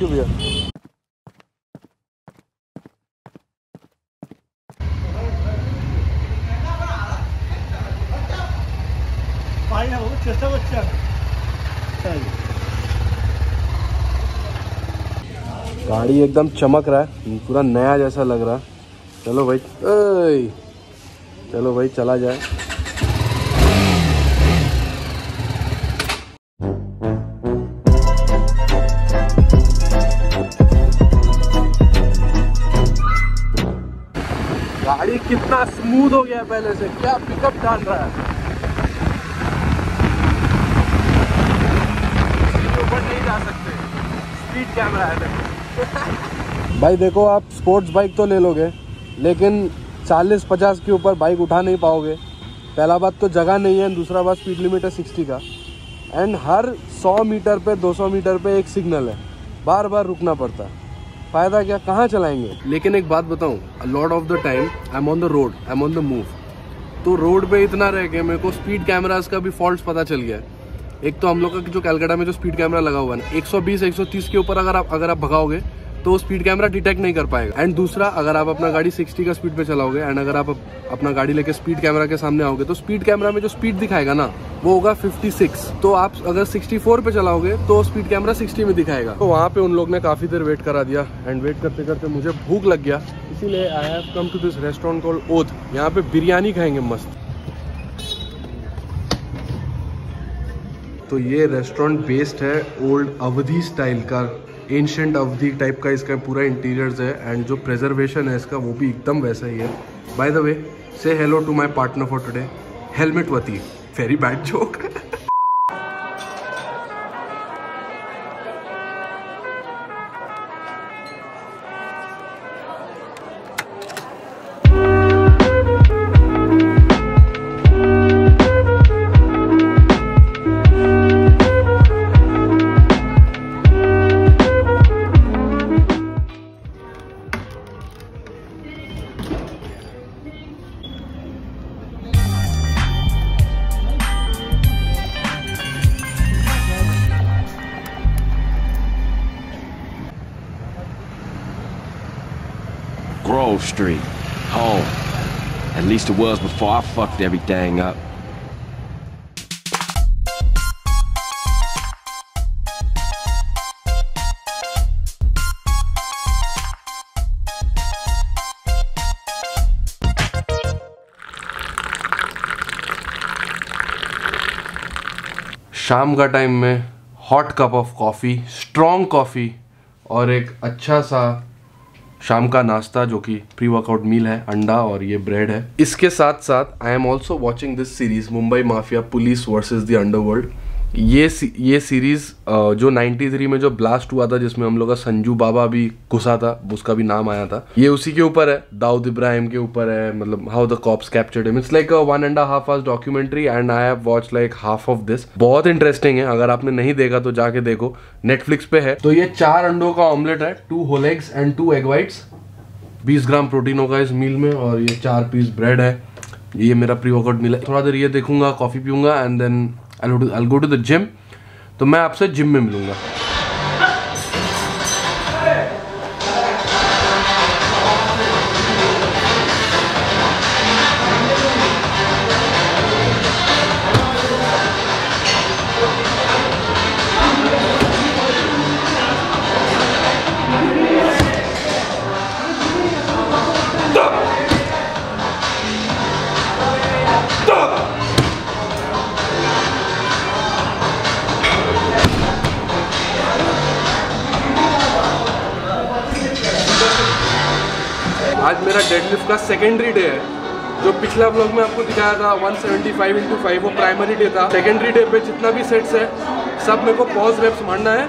You भैया। गाड़ी एकदम चमक रहा है पूरा नया जैसा लग रहा है। चलो भाई चलो भाई चला जाए। कितना स्मूथ हो गया है पहले से? क्या पिकअप डाल रहा जा सकते। है भाई देखो, आप स्पोर्ट्स बाइक तो ले लोगे, लेकिन 40-50 के ऊपर बाइक उठा नहीं पाओगे। पहला बात तो जगह नहीं है, दूसरा बात स्पीड लिमिट है 60 का। एंड हर 100 मीटर पे 200 मीटर पे एक सिग्नल है। बार बार रुकना पड़ता है। फ़ायदा क्या, कहाँ चलाएँगे? लेकिन एक बात बताऊँ lord of the time I am on the road I am on the move तो रोड पे इतना रह गया, मेरे को स्पीड कैमराज का भी फॉल्ट पता चल गया एक तो हम लोग का जो कैलकाटा में जो स्पीड कैमरा लगा हुआ है 120 130 के ऊपर अगर आप अगर आप भगाओगे तो स्पीड कैमरा डिटेक्ट नहीं कर पाएगा। एंड दूसरा, अगर आप अपना गाड़ी 60 का स्पीड पे चलाओगे एंड अगर आप अपना गाड़ी लेके स्पीड कैमरा के सामने आओगे तो स्पीड कैमरा में जो स्पीड दिखाएगा ना, वो होगा 56 तो आप अगर 64 पे चलाओगे तो स्पीड कैमरा 60 में दिखाएगा। तो वहाँ पे उन लोग ने काफ़ी देर वेट करा दिया एंड वेट करते करते मुझे भूख लग गया। इसीलिए I have come to this restaurant call oath यहाँ पे बिरयानी खाएँगे मस्त। तो ये रेस्टोरेंट बेस्ड है ओल्ड अवधि स्टाइल का। एंशंट अवधि टाइप का इसका पूरा इंटीरियर्स है एंड जो प्रेजर्वेशन है इसका वो भी एकदम वैसा ही है। बाय द वे से hello to my partner for today helmet वती very bad joke Grove Street. Home. At least it was before I fucked everything up. शाम का टाइम में hot cup of coffee strong coffee और एक अच्छा सा शाम का नाश्ता, जो कि प्री वर्कआउट मील है, अंडा और ये ब्रेड है। इसके साथ साथ I am also watching this series Mumbai mafia police versus the underworld ये ये सीरीज़ जो 93 में जो ब्लास्ट हुआ था, जिसमें हम लोग का संजू बाबा भी घुसा था, उसका भी नाम आया था, ये उसी के ऊपर है। दाऊद इब्राहिम के ऊपर है मतलब how the cops captured it's like one and half hours documentary and I have watch like half of this बहुत इंटरेस्टिंग है, अगर आपने नहीं देखा तो जाके देखो। नेटफ्लिक्स पे है। तो ये चार अंडों का ऑमलेट है two whole eggs and two egg whites 20 gram protein होगा इस मील में और ये चार पीस ब्रेड है। ये मेरा प्री वर्कआउट मील थोड़ा देर ये देखूँगा कॉफ़ी पीऊँगा and then I go to the gym तो मैं आपसे जिम में मिलूँगा। आज मेरा डेडलिफ्ट का सेकेंडरी डे है, जो पिछला ब्लॉग में आपको दिखाया था 175 सेवेंटी फाइव इंटू फाइव वो प्राइमरी डे था। सेकेंडरी डे पे जितना भी सेट्स है, सब मेरे को पॉज रेप्स मारना है।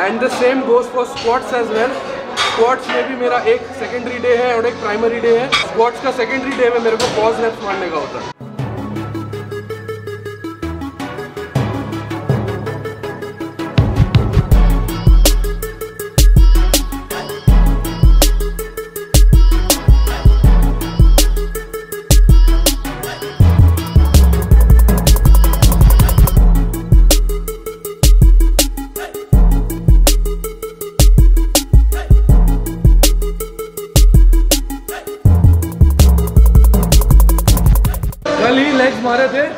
And the same goes for squats as well squats में भी मेरा एक सेकेंडरी डे है और एक प्राइमरी डे है। स्क्वाट्स का सेकेंडरी डे में मेरे को पॉज रेप्स मारने का होता है। मारे थे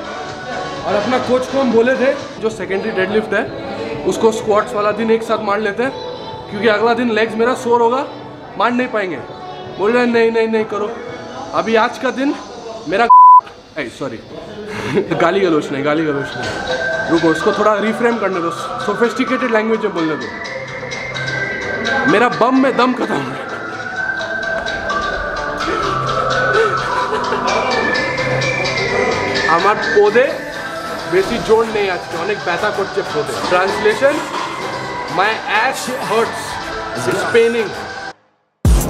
और अपना कोच को हम बोले थे, जो सेकेंडरी डेडलिफ्ट है, उसको स्क्वाट्स वाला दिन एक साथ मार लेते हैं, क्योंकि अगला दिन लेग्स मेरा शोर होगा, मार नहीं पाएँगे। बोल रहे नहीं नहीं नहीं करो। अभी आज का दिन मेरा सॉरी गाली गलोच नहीं, गाली गलोच नहीं। रुको, उसको थोड़ा रिफ्रेम करने दो। सोफेस्टिकेटेड लैंग्वेज में बोलने दो। मेरा बम में दम खत्म है আমার পদে বেশি জোর নেই আজকে অনেক ব্যথা করছে পদে translation my ass hurts it's paining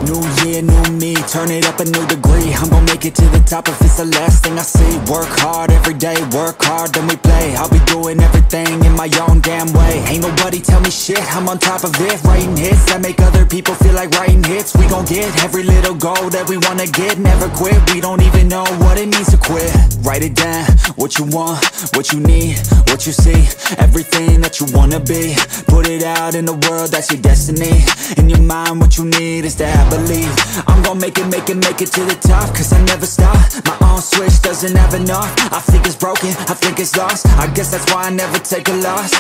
New year, new me, turn it up a new degree. I'm gonna make it to the top if it's the last thing I see. Work hard every day, work hard, then we play. I'll be doing everything in my own damn way. Ain't nobody tell me shit, I'm on top of it. Writing hits that make other people feel like writing hits. We gon' get every little goal that we wanna get. Never quit, we don't even know what it means to quit. Write it down, what you want, what you need, what you see. Everything that you wanna be. Put it out in the world, that's your destiny. In your mind, what you need is to have believe I'm gon' make it, make it, make it to the top Cause I never stop, my own switch doesn't have enough I think it's broken, I think it's lost I guess that's why I never take a loss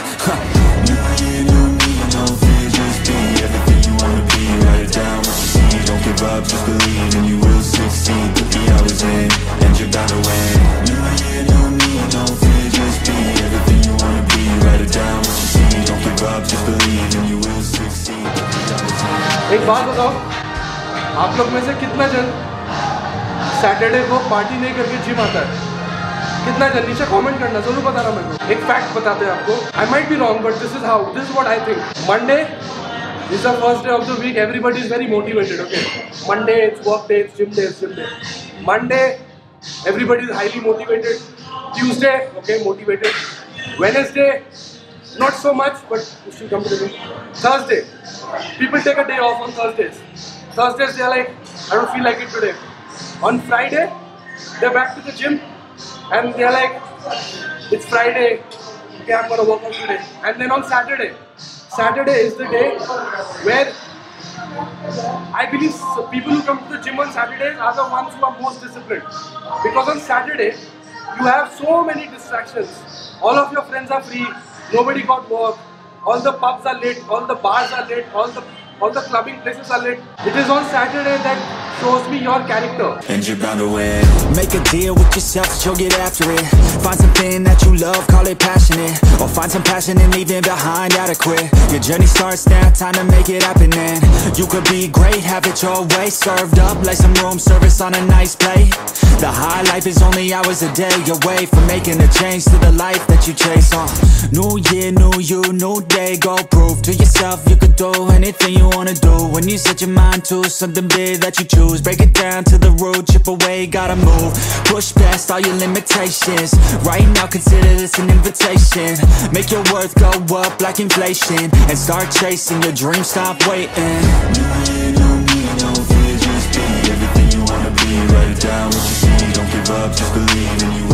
just up, believe, and you will succeed. Put the hours in, and you're bound to win. No fear, just be everything you wanna be. Write it down, what you see. Don't give up, just believe, and you will succeed. Hours आप लोग में से कितना जन Saturday को party नहीं करके gym आता है? कितना जन? नीचे कमेंट करना, ज़रूर बताना मेरे को। एक फैक्ट बताते हैं आपको। I might be wrong but this is how this what I think Monday is the first day of the week everybody is very motivated okay Monday it's work day it's gym day it's gym day Monday everybody is highly motivated. Tuesday, okay, motivated. Wednesday, not so much, but you should come to the thursday, people take a day thursdays they're like i don't feel like it today. On friday they're back to the gym and they're like it's friday. Okay i'm gonna work out today. And then on saturday saturday is the day where I believe people who come to the gym on Saturdays are the ones who are most disciplined. Because on Saturday, you have so many distractions. All of your friends are free, nobody got work, all the pubs are lit, all the bars are lit, all the all the clubbing places are lit. It is on Saturday that shows me your character. And you're bound to win. Make a deal with yourself that you'll get after it. Find something that you love, call it passionate. Or find some passion and leave it behind adequate Your journey starts now, time to make it happen and You could be great, have it your way. Served up like some room service on a nice plate. The high life is only hours a day away From making a change to the life that you chase uh, New year, new you, new day. Go prove to yourself you could do anything you wanna do. When you set your mind to something big that you choose Break it down to the root, chip away, gotta move. Push past all your limitations. Right now consider this an invitation. Make your worth go up like inflation And start chasing your dreams, stop waiting. New me, no fear, just be everything you wanna be. Write it down, what you see. Don't give up, just believe, and you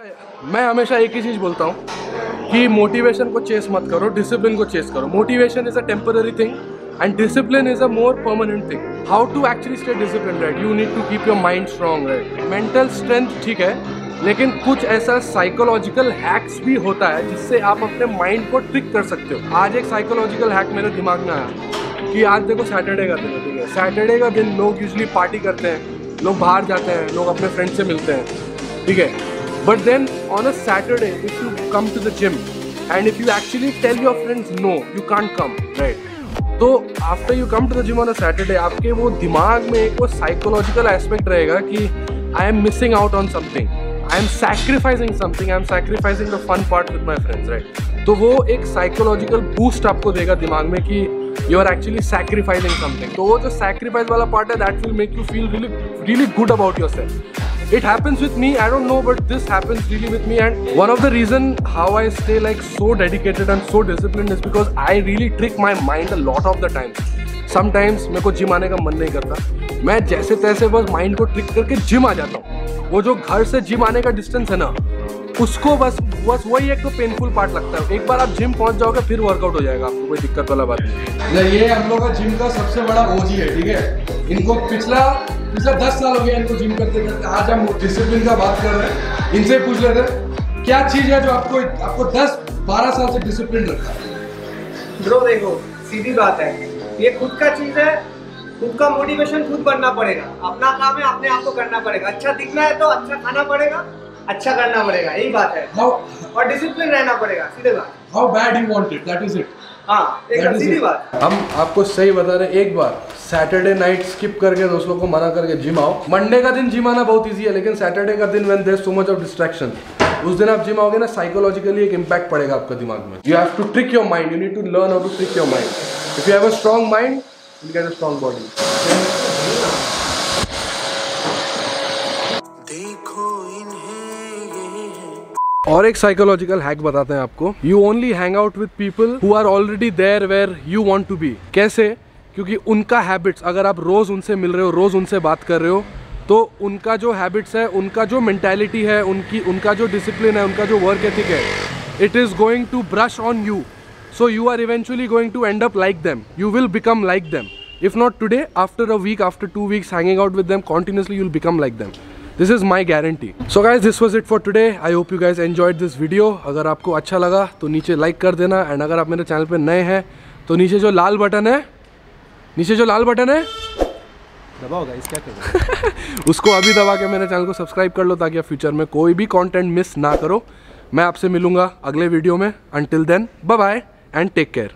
मैं हमेशा एक ही चीज़ बोलता हूँ कि motivation को chess मत करो discipline को चेस करो। Motivation is a temporary thing and discipline is a more permanent thing how to actually stay discipline right you need to keep your mind strong right mental strength ठीक है, लेकिन कुछ ऐसा psychological hacks भी होता है जिससे आप अपने माइंड को ट्रिक कर सकते हो। आज एक साइकोलॉजिकल हैक मेरे दिमाग में आया कि आज देखो सैटरडे का दिन ठीक है? सैटरडे का दिन लोग यूजली पार्टी करते हैं, लोग बाहर जाते हैं, लोग अपने फ्रेंड से मिलते हैं, ठीक है? But then on a Saturday, if you come to the gym and if you actually tell your friends no, you can't come, right? तो after you come to the gym on a Saturday आपके वो दिमाग में एक वो psychological aspect रहेगा कि I am missing out on something I am sacrificing something I am sacrificing the fun part with my friends right तो वो एक साइकोलॉजिकल बूस्ट आपको देगा दिमाग में कि you are actually sacrificing something तो वो जो सैक्रिफाइस वाला पार्ट है that will make you feel really really good about yourself it happens with me, i don't know, but this happens really with me. And one of the reason how i stay, like, so dedicated and so disciplined is because i really trick my mind a lot of the time. Sometimes मेरे को gym आने का मन नहीं करता। मैं जैसे तैसे बस माइंड को ट्रिक करके जिम आ जाता हूँ। वो जो घर से जिम आने का डिस्टेंस है ना, उसको बस बस वही एक तो पेनफुल पार्ट लगता है। एक बार आप जिम पहुँच जाओगे, फिर वर्कआउट हो जाएगा आपको, कोई दिक्कत वाला बात नहीं। ये हम लोग का जिम का सबसे बड़ा ओजी है, ठीक है? इनको पिछला पिछला दस साल हो गया इनको जिम करते करते आज हम डिसिप्लिन का बात कर रहे हैं। इनसे पूछ लेते हैं क्या चीज़ है जो आपको आपको दस बारह साल से डिसिप्लिन रखा? है ब्रो देखो सीधी बात है। ये खुद का चीज़ है खुद का मोटिवेशन खुद बनना पड़ेगा। अपना काम है अपने आप को करना पड़ेगा। अच्छा दिखना है तो अच्छा खाना पड़ेगा अच्छा करना पड़ेगा यही बात है। हाउ और डिसिप्लिन रहना पड़ेगा सीधे बात। How bad you want it that is it हाँ सीधी बात। हम आपको सही बता रहे हैं, एक बार सैटरडे नाइट स्किप करके दोस्तों को मना करके जिम आओ। मंडे का दिन जिम आना बहुत इजी है लेकिन सैटरडे का दिन when there so much of distraction उस दिन आप जिम आओगे ना साइकोलॉजिकली एक इम्पैक्ट पड़ेगा आपका दिमाग में। You have to trick your mind you need to learn how to trick your mind if you have a strong mind you get a strong body और एक साइकोलॉजिकल हैक बताते हैं आपको। You only hang out with people who are already there where you want to be कैसे? क्योंकि उनका habits अगर आप रोज़ उनसे मिल रहे हो, रोज़ उनसे बात कर रहे हो तो उनका जो हैबिट्स है, उनका जो मैंटेलिटी है, उनकी, उनका जो डिसिप्लिन है, उनका जो वर्क एथिक है it is going to brush on you so you are eventually going to end up like them you will become like them if not today after a week after two weeks hanging out with them continuously will become like them this is my guarantee so guys this was it for today I hope you guys enjoyed this video अगर आपको अच्छा लगा तो नीचे like कर देना. And अगर आप मेरे चैनल पर नए हैं तो नीचे जो लाल बटन है नीचे जो लाल बटन है। दबाओ गाइस क्या कर उसको अभी दबा के मेरे चैनल को सब्सक्राइब कर लो ताकि आप फ्यूचर में कोई भी कंटेंट मिस ना करो। मैं आपसे मिलूँगा अगले वीडियो में। Until then bye bye and take care